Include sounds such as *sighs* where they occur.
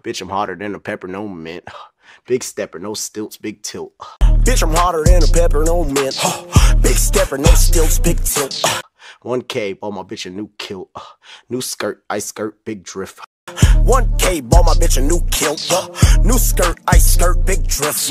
Bitch, I'm hotter than a pepper, no mint. *sighs* Big stepper, no stilts, big tilt. *sighs* Bitch, I'm hotter than a pepper, no mint. *sighs* Big stepper, no stilts, big tilt. 1K, bought my bitch a new kilt. New skirt, ice skirt, big drift. 1K, bought my bitch a new kilt. New skirt, ice skirt, big drift.